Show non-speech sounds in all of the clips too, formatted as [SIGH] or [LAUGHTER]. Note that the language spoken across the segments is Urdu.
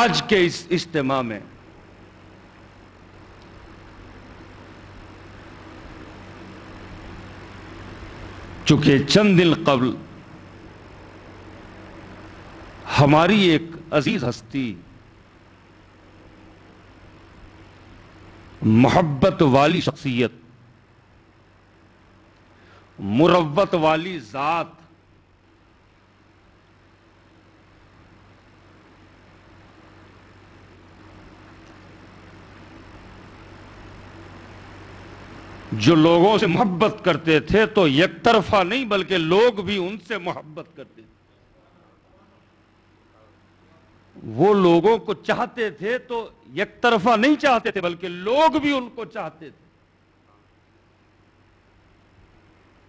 آج کے اس اجتماع میں چونکہ چند دن قبل ہماری ایک عزیز ہستی، محبت والی شخصیت، مروت والی ذات جو لوگوں سے محبت کرتے تھے تو یک طرفہ نہیں، بلکہ لوگ بھی ان سے محبت کرتے تھے۔ وہ لوگوں کو چاہتے تھے تو یک طرفہ نہیں چاہتے تھے، بلکہ لوگ بھی ان کو چاہتے تھے۔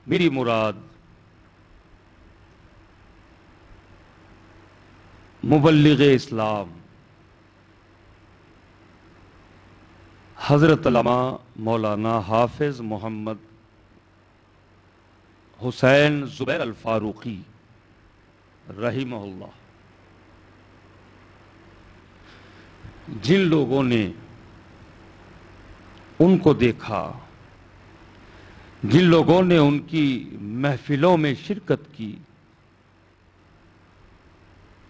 میری مراد، مبلغ اسلام۔ حضرت علماء مولانا حافظ محمد حسین زبیر الفاروقی رحمہ اللہ۔ جن لوگوں نے ان کو دیکھا، جن لوگوں نے ان کی محفلوں میں شرکت کی،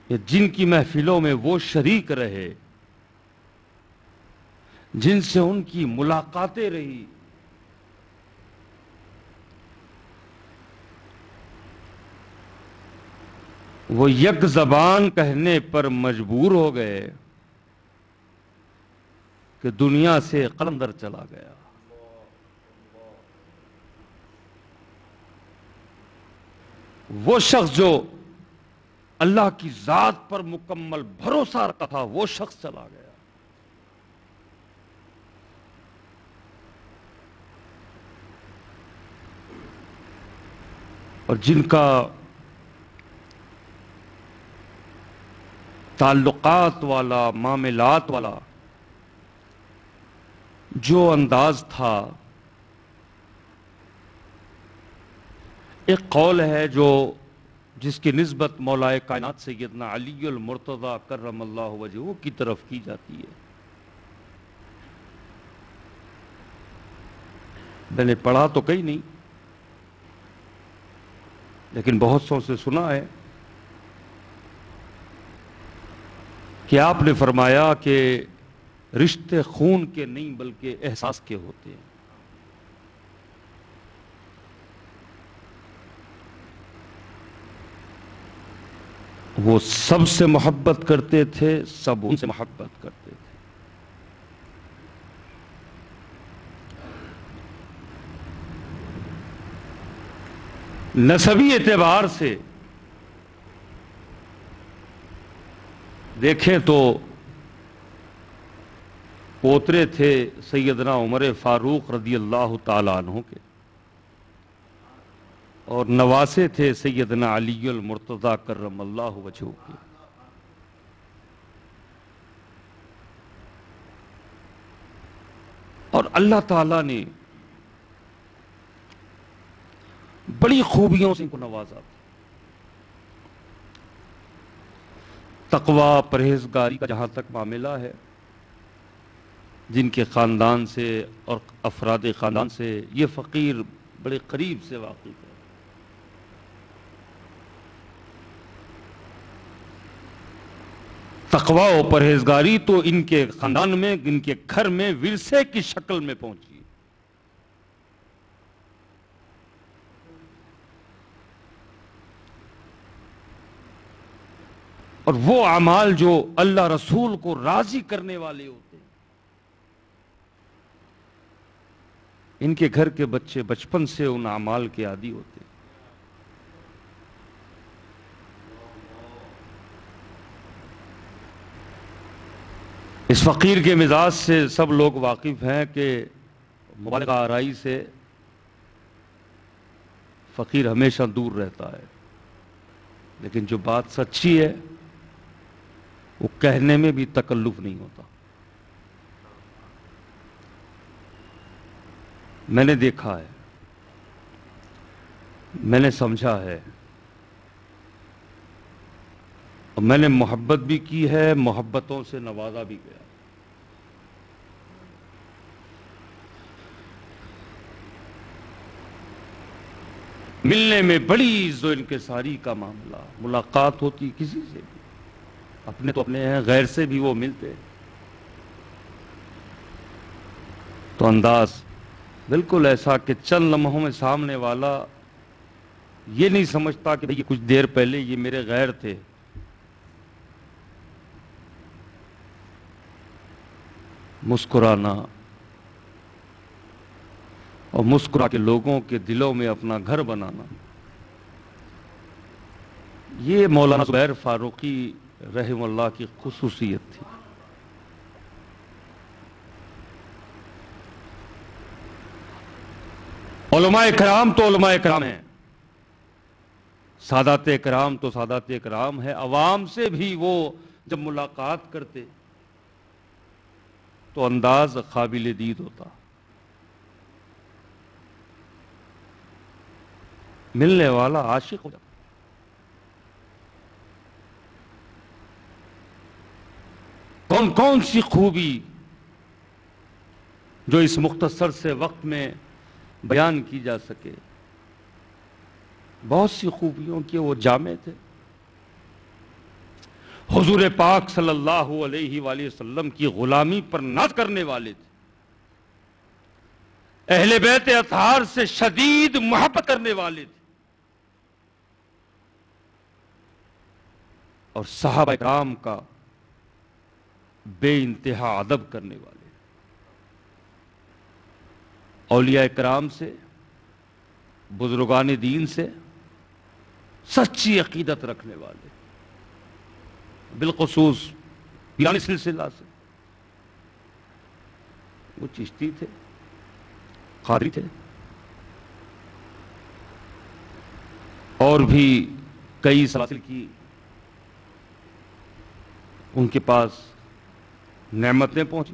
یا جن کی محفلوں میں وہ شریک رہے جن سے ان کی ملاقاتیں رہی۔ وہ یک زبان کہنے پر مجبور ہو گئے کہ دنیا سے قلندر چلا گیا۔ وہ شخص جو اللہ کی ذات پر مکمل بھروسہ رکھتا تھا، وہ شخص چلا گیا۔ اور جن کا تعلقات والا، معاملات والا جو انداز تھا، ایک قول ہے جو جس کی نسبت مولا کائنات سیدنا علی المرتضی کرم اللہ وجہ کی طرف کی جاتی ہے۔ میں نے پڑھا تو کہیں نہیں لیکن بہت سو سے سنا ہے کہ آپ نے فرمایا کہ رشتے خون کے نہیں بلکہ احساس کے ہوتے ہیں۔ وہ سب سے محبت کرتے تھے، سب ان سے محبت کرتے تھے۔ نصبی اعتبار سے دیکھیں تو پوترے تھے سیدنا عمر فاروق رضی اللہ تعالیٰ عنہ کے اور نواسے تھے سیدنا علی المرتضی کرم اللہ وجہ کے۔ اور اللہ تعالیٰ نے بڑی خوبیوں سے ان کو نوازا۔ تقوی پرہیزگاری کا جہاں تک معاملہ ہے، جن کے خاندان سے اور افراد خاندان سے یہ فقیر بڑے قریب سے واقف ہے۔ تقوی و پرہیزگاری تو ان کے خاندان میں، ان کے گھر میں، ورثے کی شکل میں پہنچی۔ اور وہ اعمال جو اللہ رسول کو راضی کرنے والے ہوتے ان کے گھر کے بچے بچپن سے ان اعمال کے عادی ہوتے اس فقیر کے مزاج سے سب لوگ واقف ہیں کہ مبالغہ آرائی سے فقیر ہمیشہ دور رہتا ہے۔ لیکن جو بات سچی ہے وہ کہنے میں بھی تکلف نہیں ہوتا۔ میں نے دیکھا ہے۔ میں نے سمجھا ہے۔ اور میں نے محبت بھی کی ہے، محبتوں سے نوازا بھی گیا۔ ملنے میں بڑی عز و انکساری کا معاملہ، ملاقات ہوتی کسی سے بھی۔ اپنے تو اپنے ہیں، غیر سے بھی وہ ملتے تو انداز بالکل ایسا کہ چند لمحوں میں سامنے والا یہ نہیں سمجھتا کہ کچھ دیر پہلے یہ میرے غیر تھے۔ مسکرانا۔ اور مسکرا کے لوگوں کے دلوں میں اپنا گھر بنانا۔ یہ مولانا زبیر فاروقی رحم اللہ کی خصوصیت تھی۔ علماء کرام تو علماء کرام ہیں۔ سادات کرام تو سادات کرام ہے عوام سے بھی وہ جب ملاقات کرتے تو انداز قابل دید ہوتا۔ ملنے والا عاشق ہو جاتا۔ کون کون سی خوبی جو اس مختصر سے وقت میں بیان کی جا سکے؟ بہت سی خوبیوں کے وہ جامع تھے۔ حضور پاک صلی اللہ علیہ وآلہ وسلم کی غلامی پر ناز کرنے والے تھے۔ اہل بیت اطہار سے شدید محبت کرنے والے تھے۔ اور صحابہ اکرام کا بے انتہا ادب کرنے والے اولیاء اکرام سے، بزرگان دین سے سچی عقیدت رکھنے والے بالخصوص پیرانی سلسلہ سے۔ وہ چشتی تھے قادری تھے۔ اور بھی کئی سلاسل کی ان کے پاس نعمتیں پہنچی۔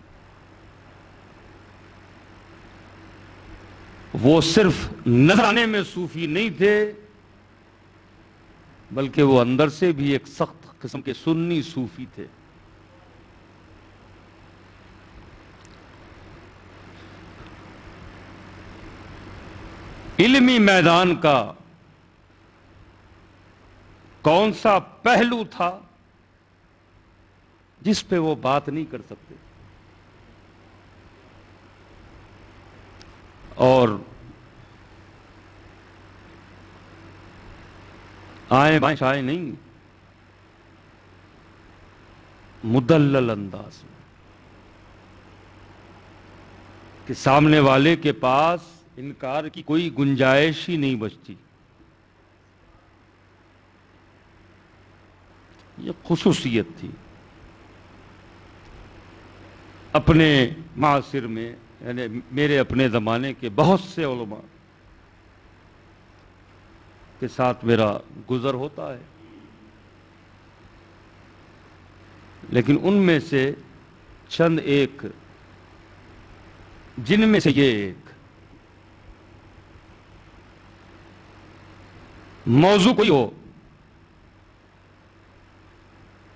وہ صرف نظرانے میں صوفی نہیں تھے، بلکہ وہ اندر سے بھی ایک سخت قسم کے سنی صوفی تھے۔ علمی میدان کا کون سا پہلو تھا؟ جس پہ وہ بات نہیں کر سکتے۔ اور آئے بائیں شائیں نہیں۔ مدلل انداز میں۔ کہ سامنے والے کے پاس انکار کی کوئی گنجائش ہی نہیں بچتی۔ یہ خصوصیت تھی۔ اپنے معاصر میں یعنی میرے اپنے زمانے کے بہت سے علماء کے ساتھ میرا گزر ہوتا ہے۔ لیکن ان میں سے چند ایک، جن میں سے یہ ایک، موضوع کوئی ہو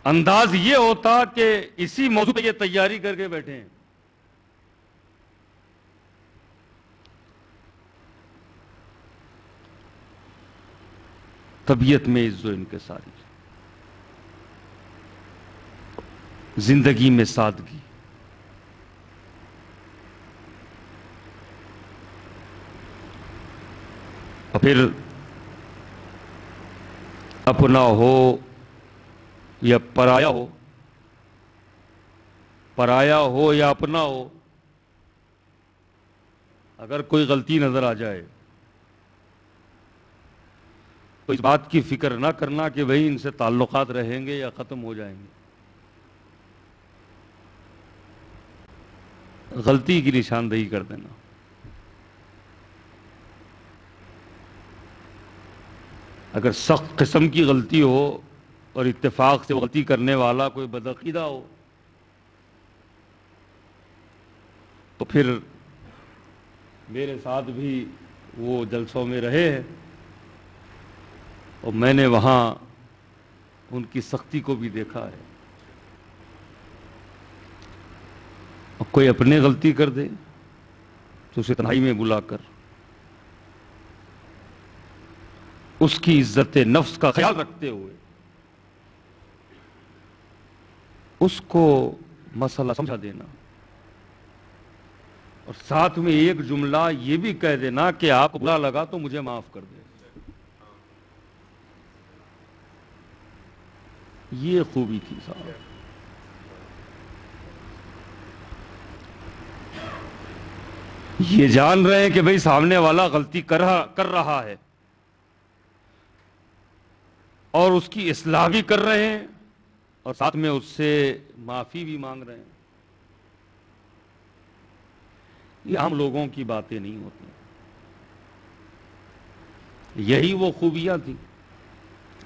انداز یہ ہوتا کہ اسی موضوع پہ یہ تیاری کر کے بیٹھے ہیں۔ طبیعت میں عزو ان کے زندگی میں سادگی۔ اور پھر اپنا ہو یا پرایا ہو پرایا ہو یا اپنا ہو، اگر کوئی غلطی نظر آ جائے تو اس بات کی فکر نہ کرنا کہ وہی ان سے تعلقات رہیں گے یا ختم ہو جائیں گے۔ غلطی کی نشاندہی کر دینا۔ اگر سخت قسم کی غلطی ہو اور اتفاق سے غلطی کرنے والا کوئی بدعقیدہ ہو، تو پھر میرے ساتھ بھی وہ جلسوں میں رہے ہیں اور میں نے وہاں ان کی سختی کو بھی دیکھا ہے۔ اور کوئی اپنے غلطی کر دے تو اسے تنہائی میں بلا کر۔ اس کی عزت نفس کا خیال رکھتے ہوئے اس کو مسئلہ سمجھا دینا۔ اور ساتھ میں ایک جملہ یہ بھی کہہ دینا کہ آپ کو برا لگا تو مجھے معاف کر دے۔ یہ خوبی تھی صاحب۔ یہ جان رہے ہیں کہ بھئی سامنے والا غلطی کر رہا ہے۔ اور اس کی اصلاح بھی کر رہے ہیں۔ اور ساتھ میں اس سے معافی بھی مانگ رہے ہیں۔ یہ عام لوگوں کی باتیں نہیں ہوتی۔ یہی وہ خوبیاں تھیں،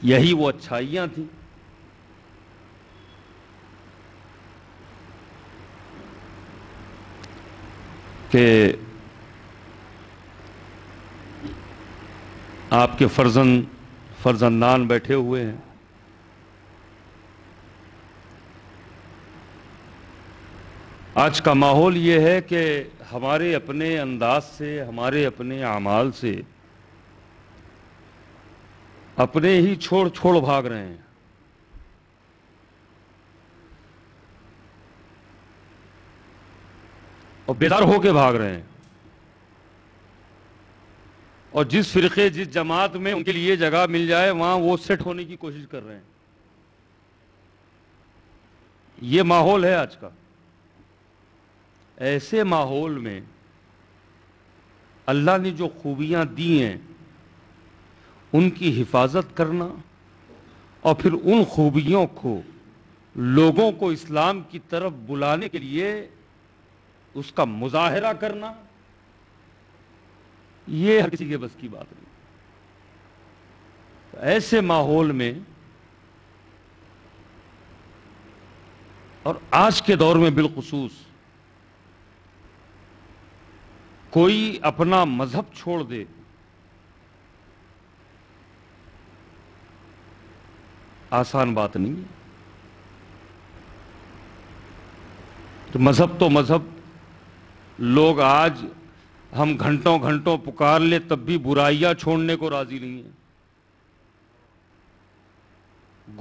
یہی وہ اچھائیاں تھیں۔ کہ آپ کے فرزند فرزندان بیٹھے ہوئے ہیں۔ آج کا ماحول یہ ہے کہ ہمارے اپنے انداز سے، ہمارے اپنے اعمال سے اپنے ہی چھوڑ چھوڑ بھاگ رہے ہیں۔ اور بیدار ہو کے بھاگ رہے ہیں۔ اور جس فرقے، جس جماعت میں ان کے لیے جگہ مل جائے، وہاں وہ سیٹ ہونے کی کوشش کر رہے ہیں۔ یہ ماحول ہے آج کا۔ ایسے ماحول میں اللہ نے جو خوبیاں دی ہیں، ان کی حفاظت کرنا اور پھر ان خوبیوں کو لوگوں کو اسلام کی طرف بلانے کے لیے اس کا مظاہرہ کرنا، یہ ہر کسی کے بس کی بات نہیں۔ ایسے ماحول میں اور آج کے دور میں بالخصوص کوئی اپنا مذہب چھوڑ دے۔ آسان بات نہیں تو مذہب تو مذہب۔ لوگ آج ہم گھنٹوں گھنٹوں پکار لے تب بھی برائیاں چھوڑنے کو راضی نہیں ہیں۔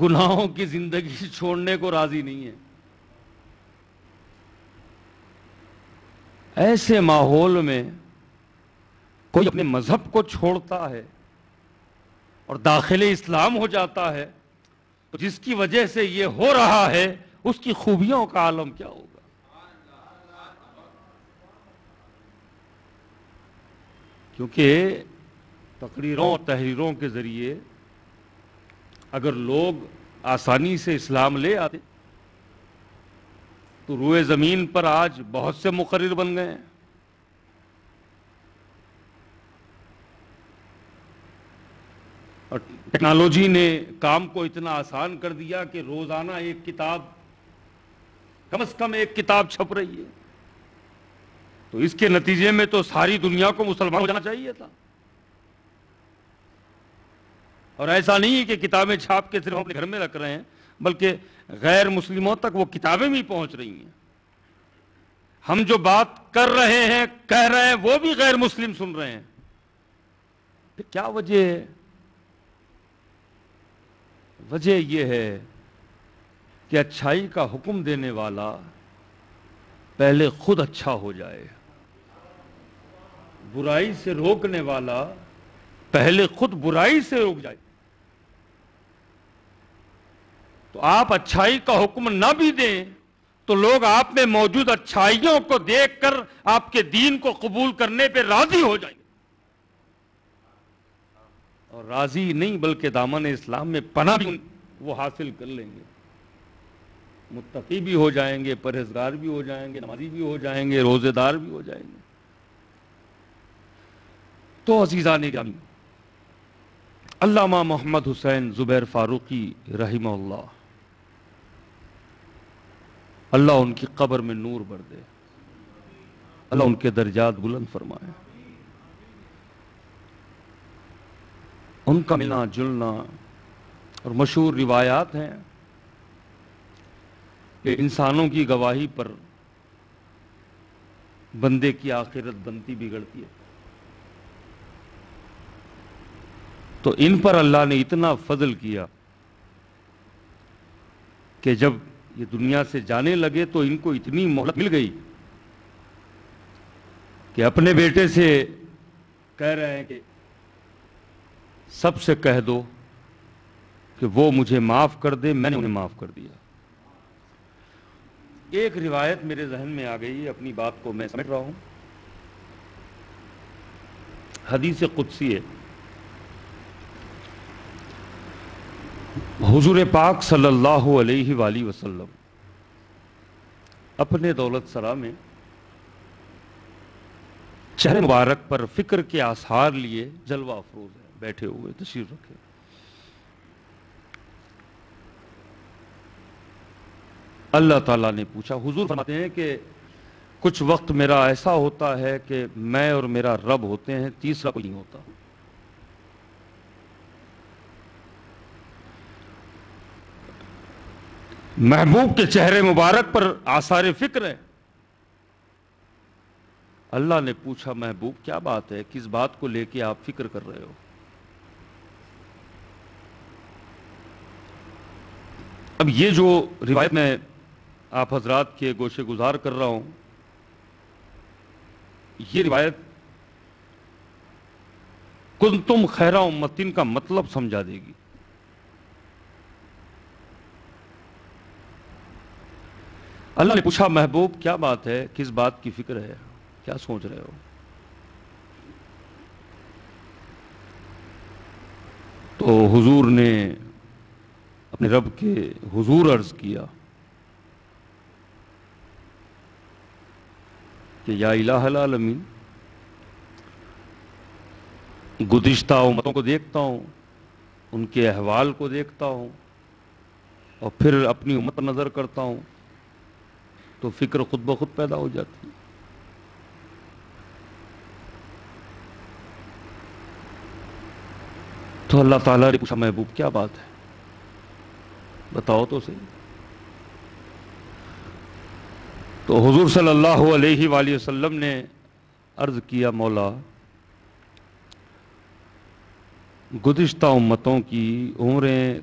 گناہوں کی زندگی [LAUGHS] چھوڑنے کو راضی نہیں ہے ایسے ماحول میں کوئی اپنے مذہب کو چھوڑتا ہے اور داخل اسلام ہو جاتا ہے، تو جس کی وجہ سے یہ ہو رہا ہے، اس کی خوبیوں کا عالم کیا ہوگا؟ کیونکہ تقریروں اور تحریروں کے ذریعے اگر لوگ آسانی سے اسلام لے آتے تو روئے زمین پر آج بہت سے مقرر بن گئے ہیں۔ اور ٹیکنالوجی نے کام کو اتنا آسان کر دیا کہ روزانہ ایک کتاب، کم از کم ایک کتاب چھپ رہی ہے۔ تو اس کے نتیجے میں تو ساری دنیا کو مسلمان ہو جانا چاہیے تھا۔ اور ایسا نہیں ہے کہ کتابیں چھاپ کے صرف اپنے گھر میں رکھ رہے ہیں۔ بلکہ غیر مسلموں تک وہ کتابیں بھی پہنچ رہی ہیں۔ ہم جو بات کر رہے ہیں، کہہ رہے ہیں، وہ بھی غیر مسلم سن رہے ہیں۔ پھر کیا وجہ ہے؟ وجہ یہ ہے کہ اچھائی کا حکم دینے والا پہلے خود اچھا ہو جائے۔ برائی سے روکنے والا پہلے خود برائی سے روک جائے۔ تو آپ اچھائی کا حکم نہ بھی دیں تو لوگ آپ میں موجود اچھائیوں کو دیکھ کر آپ کے دین کو قبول کرنے پہ راضی ہو جائیں گے۔ اور راضی نہیں بلکہ دامن اسلام میں پناہ بھی وہ حاصل کر لیں گے۔ متقی بھی ہو جائیں گے پرہزگار بھی ہو جائیں گے، نمازی بھی ہو جائیں گے، روزے دار بھی ہو جائیں گے۔ تو عزیزان گرامی، علامہ محمد حسین زبیر فاروقی رحمہ اللہ اللہ ان کی قبر میں نور بر دے۔ اللہ ان کے درجات بلند فرمائے۔ ان کا ملنا، جلنا اور مشہور روایات ہیں کہ انسانوں کی گواہی پر بندے کی آخرت بنتی بگڑتی ہے۔ تو ان پر اللہ نے اتنا فضل کیا کہ جب یہ دنیا سے جانے لگے تو ان کو اتنی مہلت مل گئی کہ اپنے بیٹے سے کہہ رہے ہیں کہ سب سے کہہ دو کہ وہ مجھے معاف کر دے، میں نے انہیں معاف کر دیا۔ ایک روایت میرے ذہن میں آ گئی، اپنی بات کو میں سمجھ رہا ہوں۔ حدیث قدسی ہے۔ حضور پاک صلی اللہ علیہ وآلہ وسلم اپنے دولت سرا میں چہر مبارک پر فکر کے آثار لیے جلوہ افروز ہے بیٹھے ہوئے، تشریف رکھے۔ اللہ تعالیٰ نے پوچھا، حضور فرماتے ہیں کہ کچھ وقت میرا ایسا ہوتا ہے کہ میں اور میرا رب ہوتے ہیں، تیسرا کوئی نہیں ہوتا۔ محبوب کے چہرے مبارک پر آثار فکر ہے۔ اللہ نے پوچھا، محبوب، کیا بات ہے؟ کس بات کو لے کے آپ فکر کر رہے ہو؟ اب یہ جو روایت میں آپ حضرات کے گوشے گزار کر رہا ہوں، یہ روایت کنتم خیرہ امتین کا مطلب سمجھا دے گی۔ اللہ نے پوچھا، محبوب، کیا بات ہے؟ کس بات کی فکر ہے؟ کیا سوچ رہے ہو؟ تو حضور نے اپنے رب کے حضور عرض کیا کہ یا الہ العالمین، گزشتہ امتوں کو دیکھتا ہوں، ان کے احوال کو دیکھتا ہوں، اور پھر اپنی امت نظر کرتا ہوں۔ تو فکر خود بخود پیدا ہو جاتی تو اللہ تعالیٰ نے پوچھا، محبوب، کیا بات ہے؟ بتاؤ تو صحیح۔ تو حضور صلی اللہ علیہ وآلہ وسلم نے عرض کیا، مولا، گزشتہ امتوں کی عمریں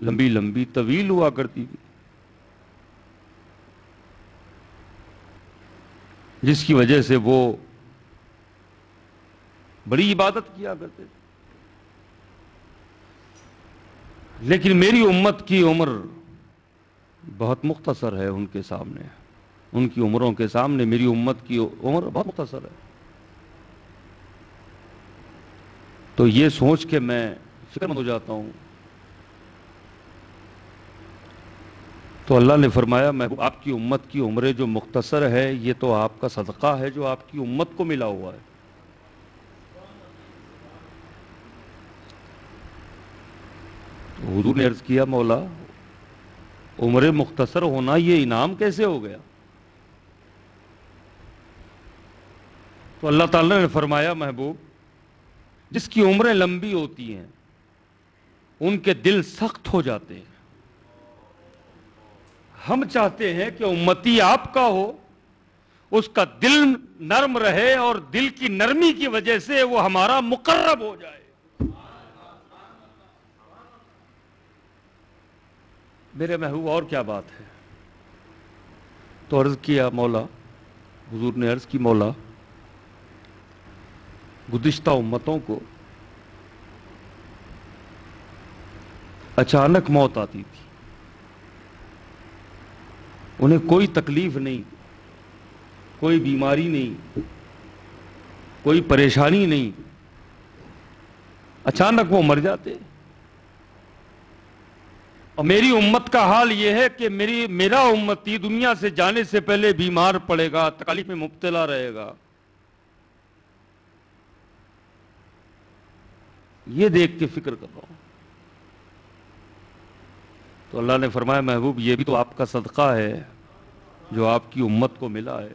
لمبی لمبی طویل ہوا کرتی جس کی وجہ سے وہ بڑی عبادت کیا کرتے تھے۔ لیکن میری امت کی عمر بہت مختصر ہے ان کے سامنے۔ ان کی عمروں کے سامنے میری امت کی عمر بہت مختصر ہے۔ تو یہ سوچ کے میں فکر مند ہو جاتا ہوں تو اللہ نے فرمایا، میں آپ کی امت کی عمریں جو مختصر ہے، یہ تو آپ کا صدقہ ہے جو آپ کی امت کو ملا ہوا ہے۔ حضور نے عرض کیا، مولا عمر مختصر ہونا یہ انعام کیسے ہو گیا؟ تو اللہ تعالیٰ نے فرمایا، محبوب، جس کی عمریں لمبی ہوتی ہیں، ان کے دل سخت ہو جاتے ہیں۔ ہم چاہتے ہیں کہ امتی آپ کا ہو، اس کا دل نرم رہے اور دل کی نرمی کی وجہ سے وہ ہمارا مقرب ہو جائے۔ میرے محبوب، اور کیا بات ہے؟ تو عرض کیا مولا، حضور نے عرض کی مولا، گزشتہ امتوں کو اچانک موت آتی تھی۔ انہیں کوئی تکلیف نہیں، کوئی بیماری نہیں، کوئی پریشانی نہیں۔ اچانک وہ مر جاتے۔ اور میری امت کا حال یہ ہے کہ میری، میرا امتی دنیا سے جانے سے پہلے بیمار پڑے گا تکلیف میں مبتلا رہے گا۔ یہ دیکھ کے فکر کر رہا ہوں تو اللہ نے فرمایا، محبوب، یہ بھی تو آپ کا صدقہ ہے جو آپ کی امت کو ملا ہے۔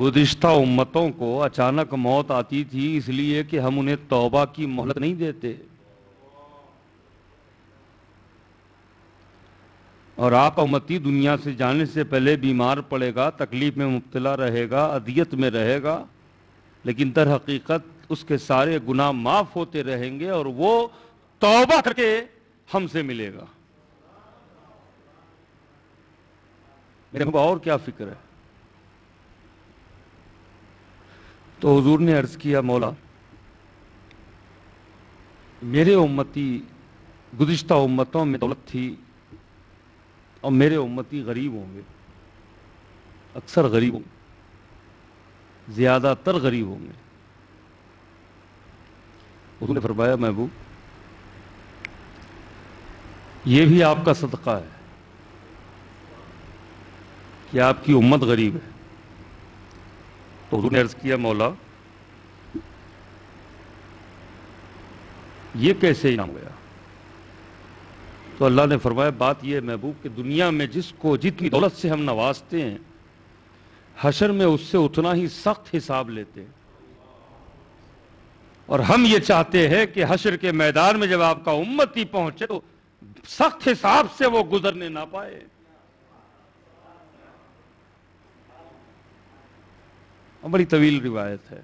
گزشتہ امتوں کو اچانک موت آتی تھی، اس لیے کہ ہم انہیں توبہ کی مہلت نہیں دیتے۔ اور آپ امتی دنیا سے جانے سے پہلے بیمار پڑے گا، تکلیف میں مبتلا رہے گا ادیت میں رہے گا، لیکن در حقیقت اس کے سارے گناہ معاف ہوتے رہیں گے اور وہ توبہ کر کے ہم سے ملے گا۔ میرے کو اور کیا فکر ہے؟ تو حضور نے عرض کیا، مولا، میرے امتی گزشتہ امتوں میں دولت تھی اور میرے امتی غریب ہوں گے، اکثر غریب ہوں گے، زیادہ تر غریب ہوں گے۔ حضور نے فرمایا، محبوب یہ بھی آپ کا صدقہ ہے کہ آپ کی امت غریب ہے۔ تو حضور نے عرض کیا، مولا، یہ کیسے انعام گیا۔ تو اللہ نے فرمایا، بات یہ محبوب، کہ دنیا میں جس کو، جتنی دولت سے ہم نوازتے ہیں، حشر میں اس سے اتنا ہی سخت حساب لیتے ہیں۔ اور ہم یہ چاہتے ہیں کہ حشر کے میدان میں جب آپ کا امت ہی پہنچے، تو سخت حساب سے وہ گزرنے نہ پائے۔ بڑی طویل روایت ہے۔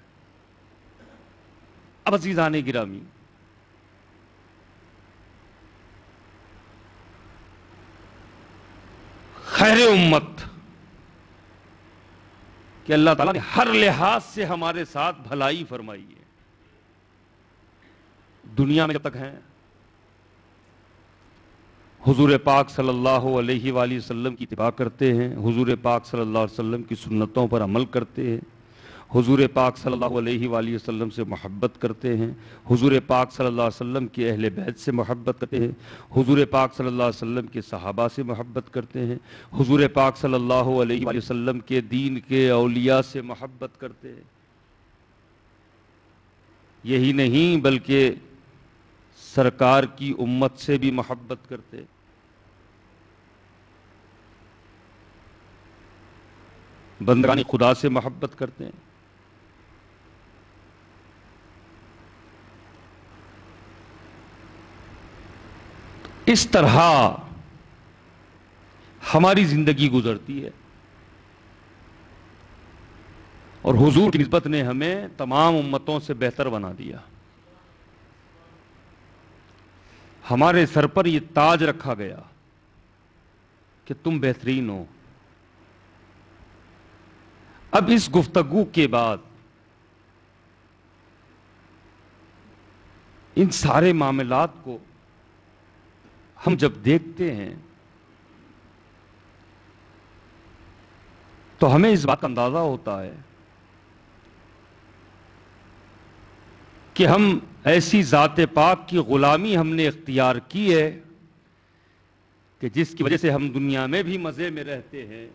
اب عزیزان گرامی۔ خیر امت۔ کہ اللہ تعالیٰ نے ہر لحاظ سے ہمارے ساتھ بھلائی فرمائی ہے۔ دنیا میں جب تک ہیں حضور پاک صلی اللہ علیہ وآلہ وسلم کی اتباع کرتے ہیں، حضور پاک صلی اللہ علیہ وسلم کی سنتوں پر عمل کرتے ہیں، حضور پاک صلی اللہ علیہ وآلہ وسلم سے محبت کرتے ہیں، حضور پاک صلی اللہ علیہ وسلم کے اہل بیت سے محبت کرتے ہیں، حضور پاک صلی اللہ علیہ وسلم کے صحابہ سے محبت کرتے ہیں، حضور پاک صلی اللہ علیہ وآلہ وسلم کے دین کے اولیاء سے محبت کرتے ہیں۔ یہی نہیں بلکہ سرکار کی امت سے بھی محبت کرتے بندرانی خدا سے محبت کرتے ہیں۔ اس طرح ہماری زندگی گزرتی ہے۔ اور حضور کی نسبت نے ہمیں تمام امتوں سے بہتر بنا دیا۔ ہمارے سر پر یہ تاج رکھا گیا کہ تم بہترین ہو۔ اب اس گفتگو کے بعد ان سارے معاملات کو ہم جب دیکھتے ہیں تو ہمیں اس بات کا اندازہ ہوتا ہے کہ ہم ایسی ذات پاک کی غلامی ہم نے اختیار کی ہے کہ جس کی وجہ سے ہم دنیا میں بھی مزے میں رہتے ہیں۔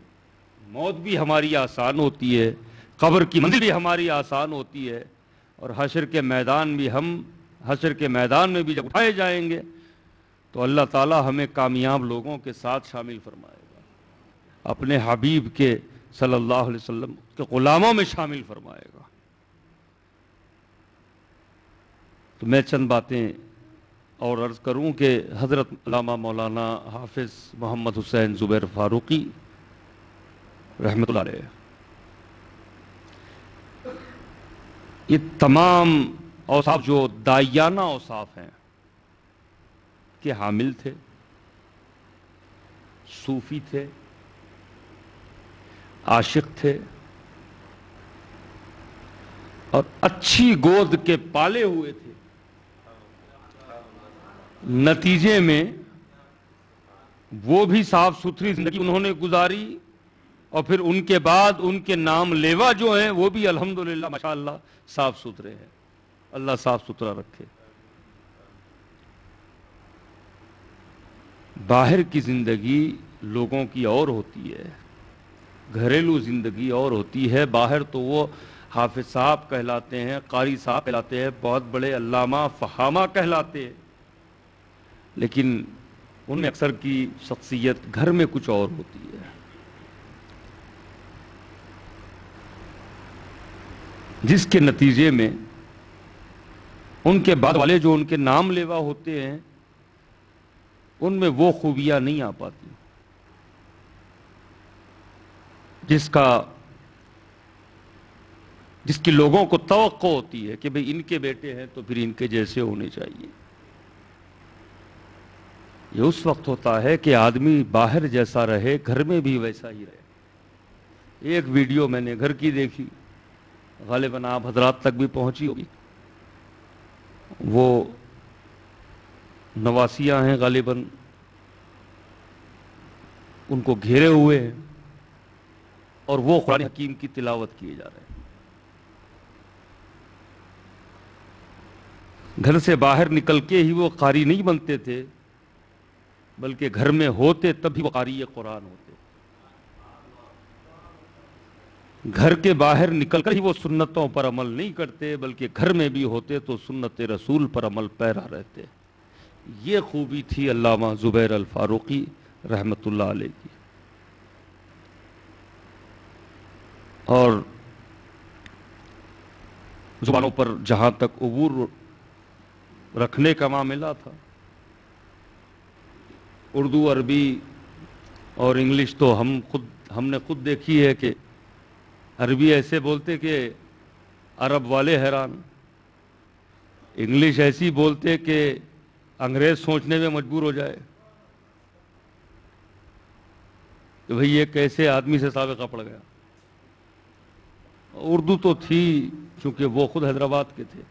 موت بھی ہماری آسان ہوتی ہے، قبر کی منزل بھی ہماری آسان ہوتی ہے، اور حشر کے میدان بھی ہم، حشر کے میدان میں بھی جب اٹھائے جائیں گے، تو اللہ تعالی ہمیں کامیاب لوگوں کے ساتھ شامل فرمائے گا۔ اپنے حبیب کے صلی اللہ علیہ وسلم کے غلاموں میں شامل فرمائے گا۔ تو میں چند باتیں اور عرض کروں کہ حضرت علامہ مولانا حافظ محمد حسین زبیر فاروقی رحمت اللہ علیہ۔ یہ تمام اوصاف جو دائیانہ اوصاف ہیں کے حامل تھے، صوفی تھے، عاشق تھے، اور اچھی گود کے پالے ہوئے تھے۔ نتیجے میں وہ بھی صاف ستھری زندگی انہوں نے گزاری۔ اور پھر ان کے بعد ان کے نام لیوا جو ہیں، وہ بھی الحمدللہ، ماشاءاللہ صاف ستھرے ہیں۔ اللہ صاف ستھرا رکھے۔ باہر کی زندگی لوگوں کی اور ہوتی ہے۔ گھریلو زندگی اور ہوتی ہے۔ باہر تو وہ حافظ صاحب کہلاتے ہیں، قاری صاحب کہلاتے ہیں، بہت بڑے علامہ فہامہ کہلاتے ہیں۔ لیکن ان میں اکثر کی شخصیت گھر میں کچھ اور ہوتی ہے۔ جس کے نتیجے میں ان کے بعد والے جو ان کے نام لیوا ہوتے ہیں، ان میں وہ خوبیاں نہیں آ پاتی۔ جس کا، جس کی لوگوں کو توقع ہوتی ہے کہ بھئی ان کے بیٹے ہیں تو پھر ان کے جیسے ہونے چاہیے۔ یہ اس وقت ہوتا ہے کہ آدمی باہر جیسا رہے، گھر میں بھی ویسا ہی رہے۔ ایک ویڈیو میں نے گھر کی دیکھی۔ غالباً آپ حضرات تک بھی پہنچی ہوگی۔ وہ نواسیاں ہیں غالباً۔ ان کو گھیرے ہوئے ہیں۔ اور وہ قرآن حکیم کی تلاوت کیے جا رہے ہیں۔ گھر سے باہر نکل کے ہی وہ قاری نہیں بنتے تھے، بلکہ گھر میں ہوتے تب وہ قاری قرآن ہوتے۔ گھر کے باہر نکل کر ہی وہ سنتوں پر عمل نہیں کرتے، بلکہ گھر میں بھی ہوتے تو سنت رسول پر عمل پیرا رہتے۔ یہ خوبی تھی علامہ زبیر الفاروقی رحمت اللہ علیہ کی۔ اور زبانوں پر جہاں تک عبور رکھنے کا معاملہ تھا۔ اردو، عربی اور انگلش تو ہم خود، ہم نے خود دیکھی ہے کہ عربی ایسے بولتے کہ عرب والے حیران، انگلش ایسی بولتے کہ انگریز سوچنے میں مجبور ہو جائے۔ کہ بھئی یہ کیسے آدمی سے سابقہ پڑ گیا۔ اردو تو تھی چونکہ وہ خود حیدرآباد کے تھے۔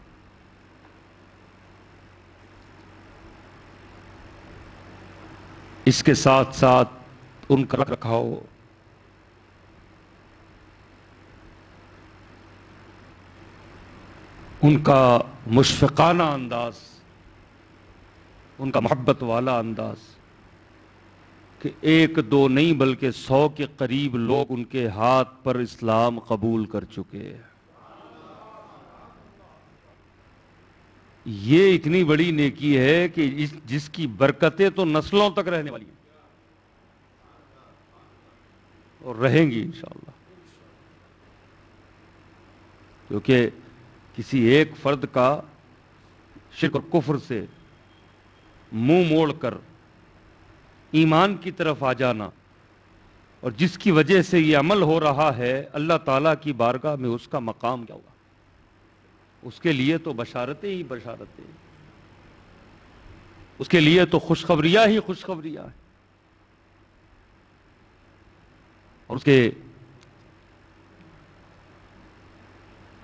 اس کے ساتھ ساتھ ان کا رکھ رکھاؤ۔ ان کا مشفقانہ انداز، ان کا محبت والا انداز کہ ایک دو نہیں بلکہ سو کے قریب لوگ ان کے ہاتھ پر اسلام قبول کر چکے ہیں۔ یہ اتنی بڑی نیکی ہے کہ جس کی برکتیں تو نسلوں تک رہنے والی ہیں۔ اور رہیں گی انشاءاللہ۔ کیونکہ کسی ایک فرد کا شرک اور کفر سے منہ موڑ کر ایمان کی طرف آ جانا اور جس کی وجہ سے یہ عمل ہو رہا ہے، اللہ تعالیٰ کی بارگاہ میں اس کا مقام کیا ہوگا؟ اس کے لیے تو بشارتیں ہی بشارتیں اس کے لیے تو خوشخبریاں ہی خوشخبریاں ہیں۔ اور اس کے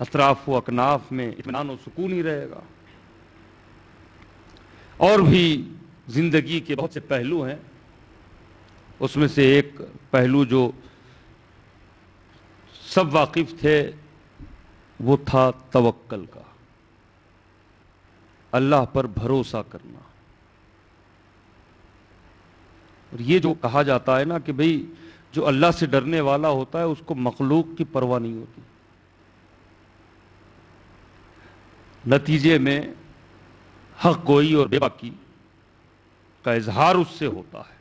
اطراف و اکناف میں اطمینان و سکون ہی رہے گا۔ اور بھی زندگی کے بہت سے پہلو ہیں۔ اس میں سے ایک پہلو جو سب واقف تھے، وہ تھا توکل کا۔ اللہ پر بھروسہ کرنا۔ اور یہ جو کہا جاتا ہے نا کہ بھئی جو اللہ سے ڈرنے والا ہوتا ہے، اس کو مخلوق کی پرواہ نہیں ہوتی۔ نتیجے میں حق گوئی اور بے باکی کا اظہار اس سے ہوتا ہے۔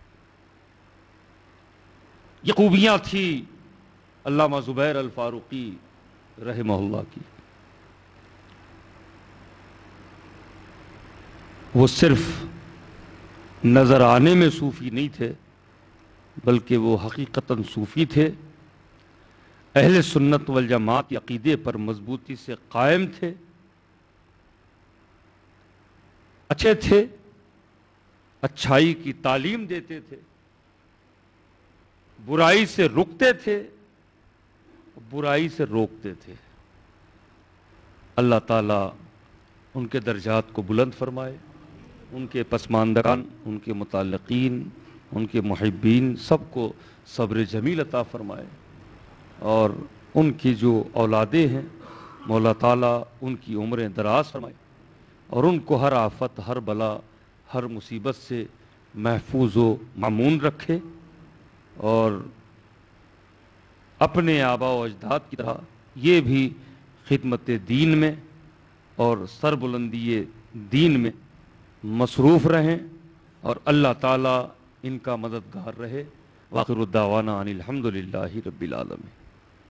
یہ خوبیاں تھی علامہ زبیر الفاروقی رحمہ اللہ کی۔ وہ صرف نظر آنے میں صوفی نہیں تھے، بلکہ وہ حقیقتاً صوفی تھے۔ اہل سنت والجماعت عقیدے پر مضبوطی سے قائم تھے۔ اچھے تھے، اچھائی کی تعلیم دیتے تھے، برائی سے رکتے تھے، برائی سے روکتے تھے۔ اللہ تعالیٰ ان کے درجات کو بلند فرمائے، ان کے پسماندگان، ان کے متعلقین، ان کے محبین سب کو صبر جمیل عطا فرمائے۔ اور ان کی جو اولادیں ہیں، مولا تعالیٰ ان کی عمریں دراز فرمائے۔ اور ان کو ہر آفت، ہر بلا، ہر مصیبت سے محفوظ و معمون رکھے اور اپنے آبا و اجداد کی طرح یہ بھی خدمت دین میں اور سر بلندی دین میں مصروف رہیں اور اللہ تعالیٰ ان کا مددگار رہے۔ واخر الدعوانا ان الحمد للہ رب العالمین۔